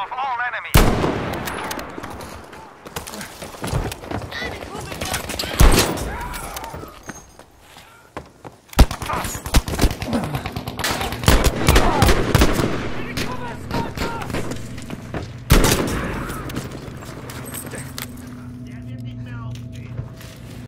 Off all enemies.